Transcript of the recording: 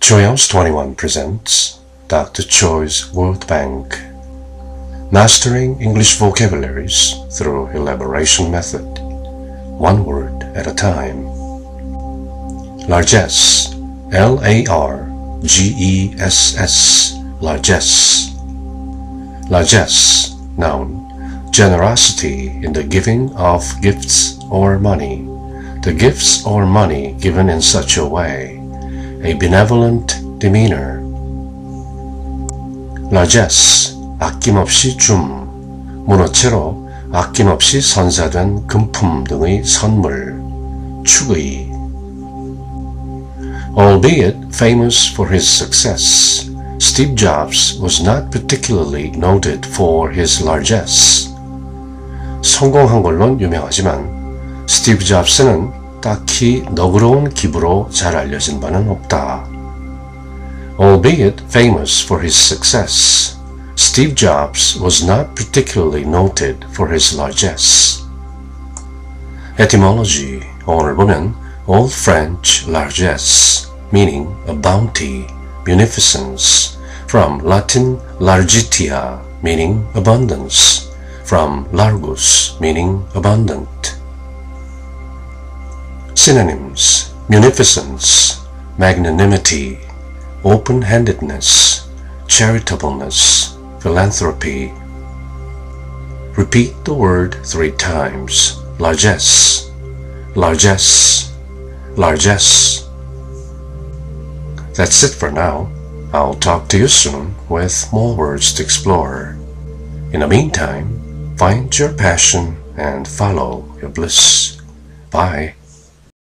Choice 21 presents Dr. Choi's WordBank. Mastering English Vocabularies through Elaboration Method. One word at a time. Largesse. L-A-R-G-E-S-S Largesse. Largesse Noun. Generosity in the giving of gifts or money. The gifts or money given in such a way a benevolent demeanor. largesse, 아낌없이 줌, 문어체로 아낌없이 선사된 금품 등의 선물, 축의. Albeit famous for his success, Steve Jobs was not particularly noted for his largesse. 성공한 걸론 유명하지만 스티브 잡스는 딱히 너그러운 기부로 잘 알려진 바는 없다. Albeit famous for his success, Steve Jobs was not particularly noted for his largesse. Etymology 오늘 보면 Old French largesse meaning a bounty, munificence from Latin largitia meaning abundance from largus meaning abundant Synonyms Munificence, Magnanimity, Open handedness, Charitableness, Philanthropy. Repeat the word three times. Largesse, largesse, largesse. That's it for now. I'll talk to you soon with more words to explore. In the meantime, find your passion and follow your bliss. Bye.